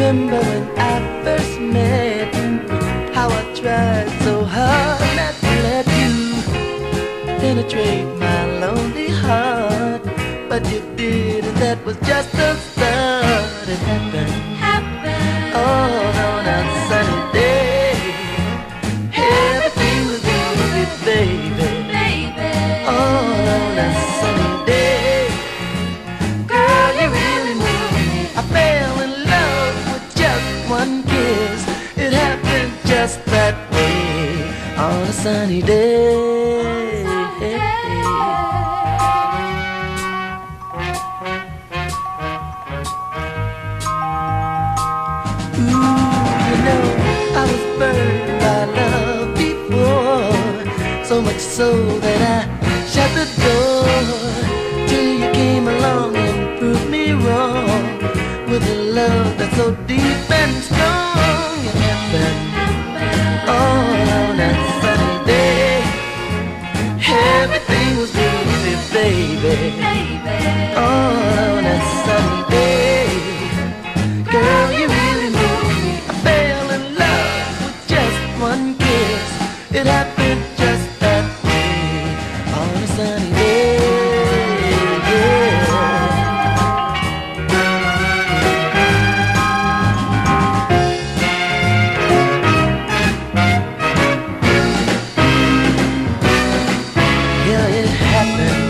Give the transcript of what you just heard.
remember when I first met you, how I tried so hard not to let you penetrate my lonely heart. But you did, and that was just the start. It happened, Happened. all It happened just that way on a sunny day. Ooh, you know, I was burned by love before. So much so that I shut the door. Till you came along and proved me wrong. With a love that's so deep and strong. baby, baby. on a sunny day. Girl, you really moved me. I fell in love with just one kiss. It happened just that way on a sunny day. Yeah, yeah it happened